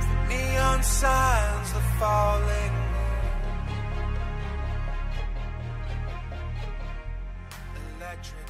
The neon signs, the falling. Electric